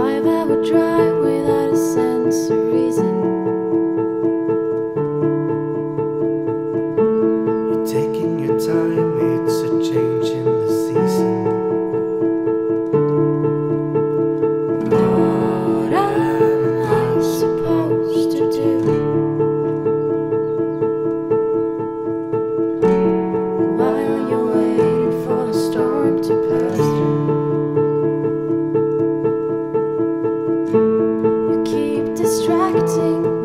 five-hour drive without a sense of reason. You're taking your time. dancing.